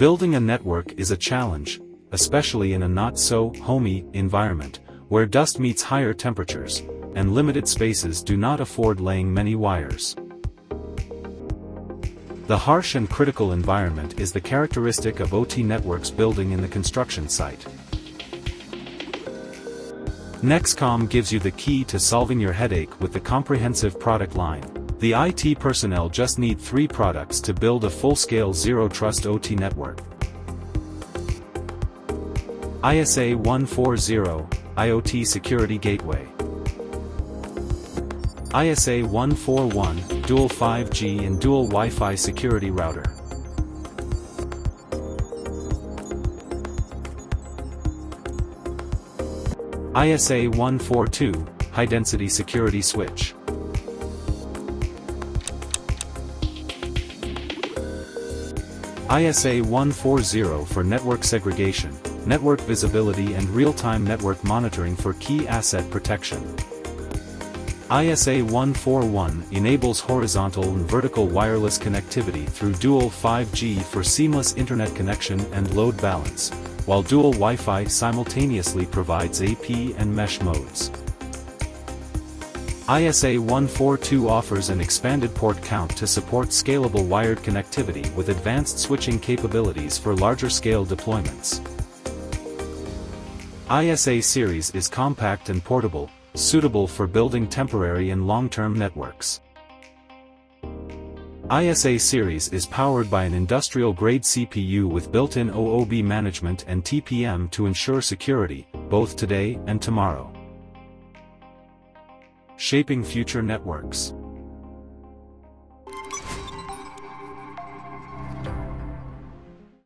Building a network is a challenge, especially in a not-so-homey environment, where dust meets higher temperatures, and limited spaces do not afford laying many wires. The harsh and critical environment is the characteristic of OT networks building in the construction site. Nexcom gives you the key to solving your headache with the comprehensive product line. The IT personnel just need three products to build a full-scale zero-trust OT network. ISA 140, IoT Security Gateway. ISA 141, Dual 5G and Dual Wi-Fi Security Router. ISA 142, High Density Security Switch. ISA 140 for network segregation, network visibility and real-time network monitoring for key asset protection. ISA 141 enables horizontal and vertical wireless connectivity through dual 5G for seamless internet connection and load balance, while dual Wi-Fi simultaneously provides AP and mesh modes. ISA 142 offers an expanded port count to support scalable wired connectivity with advanced switching capabilities for larger-scale deployments. ISA series is compact and portable, suitable for building temporary and long-term networks. ISA series is powered by an industrial-grade CPU with built-in OOB management and TPM to ensure security, both today and tomorrow. Shaping Future Networks